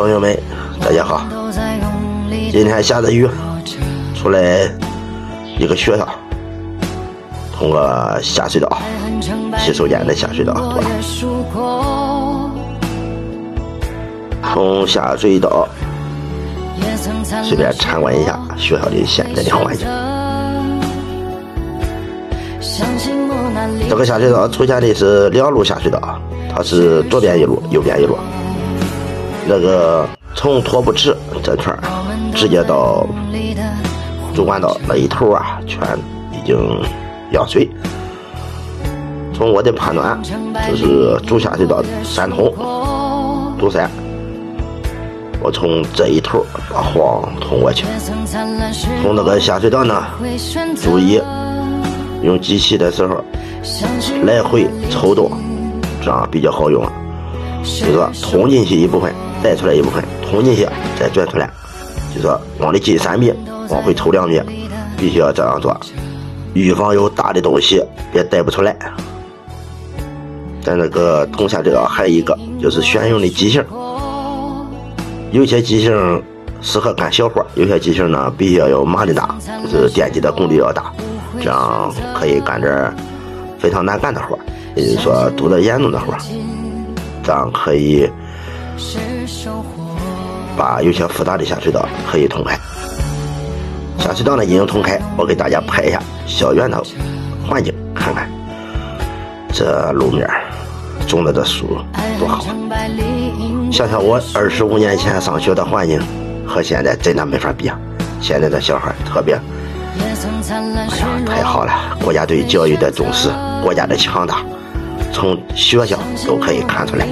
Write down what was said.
朋友们，大家好！今天下着雨，出来一个学校，通过下水道，洗手间的下水道多。从下水道随便参观一下学校的现在的环境。这个下水道出现的是两路下水道，它是左边一路，右边一路。那个从托布池这圈直接到主管道那一头啊，全已经压水。从我的判断，就是主下水道三通堵塞。我从这一头把黄通过去，从那个下水道呢，注意用机器的时候来回抽动，这样比较好用。这个通进去一部分，带出来一部分，通进去再转出来，就说往里进三米，往回抽两米，必须要这样做，预防有大的东西别带不出来。咱这个通下水道还有一个就是选用的机型。有些机型适合干小活，有些机型呢必须要有马力大，就是电机的功率要大，这样可以干点非常难干的活，也就是说堵得严重的活，这样可以把有些复杂的下水道可以通开。下水道呢已经通开，我给大家拍一下校园的环境，看看这路面。种的这树多好！想想我二十五年前上学的环境，和现在真的没法比啊！现在的小孩特别，哎呀，太好了！国家对教育的重视，国家的强大，从学校都可以看出来。